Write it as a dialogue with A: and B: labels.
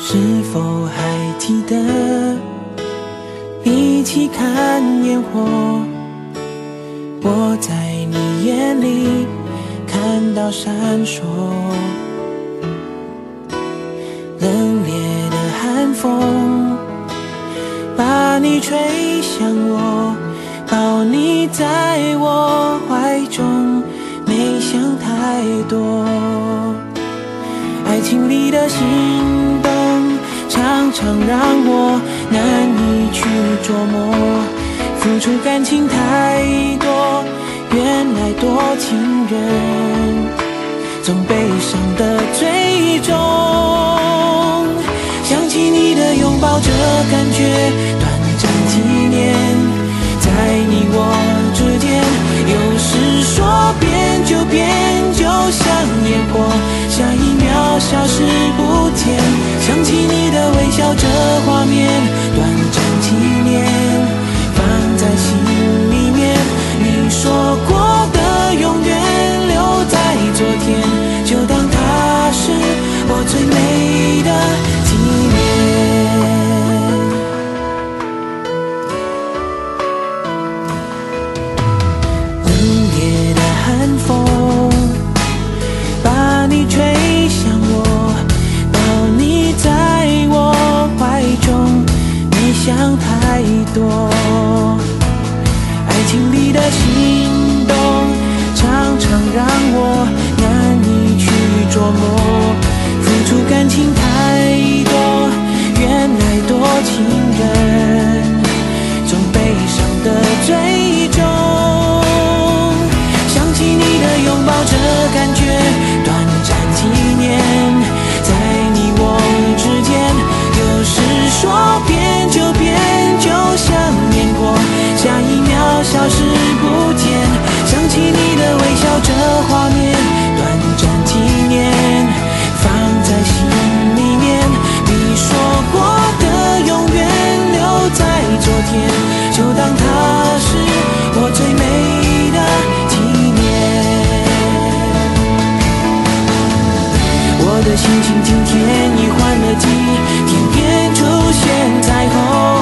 A: 是否还记得一起看烟火？我在你眼里看到闪烁，冷冽的寒风把你吹向我，抱你在我怀中，没想太多。爱情里的心动，常让我难以去琢磨。付出感情太多，原来多情人总悲伤的最终。想起你的拥抱，这感觉短暂几年，在你我之间，有时说变就变，就像烟火，下一消失不见。想起你的微笑，想太多。爱情里的心心情今天已换了季天边出现彩虹。